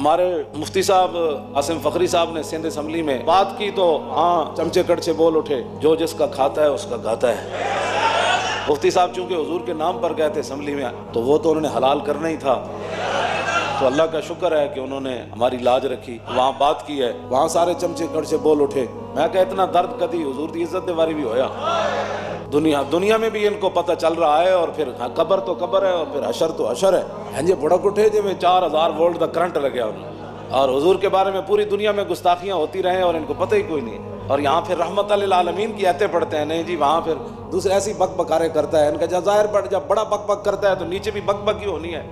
हमारे मुफ्ती साहब, आसिम फखरी साहब ने सिंध असम्बली में बात की तो हाँ चमचे कड़चे बोल उठे, जो जिसका खाता है उसका गाता है। मुफ्ती साहब चूँकि हजूर के नाम पर गए थे असम्बली में तो वो तो उन्होंने हलाल करना ही था। तो अल्लाह का शुक्र है कि उन्होंने हमारी लाज रखी, वहाँ बात की है, वहाँ सारे चमचे कड़चे बोल उठे। मैं कह, इतना दर्द कदी हजूर की इज़्ज़त वारी भी होया? दुनिया दुनिया में भी इनको पता चल रहा है और फिर हाँ, कबर तो कबर है और फिर अशर तो अशर है। हाँ जी बुढ़क उठे जिम्मे चार हज़ार वोल्ट का करंट लग गया उन्हें। और हजूर के बारे में पूरी दुनिया में गुस्ताखियाँ होती रहें और इनको पता ही कोई नहीं और यहाँ फिर रहमत आलमीन की आते पढ़ते हैं। नहीं जी वहाँ फिर दूसरे ऐसी बक बकारे करता है। इनका ज़ाहिर जब बड़ा बक बक करता है तो नीचे भी बक बक ही होनी है।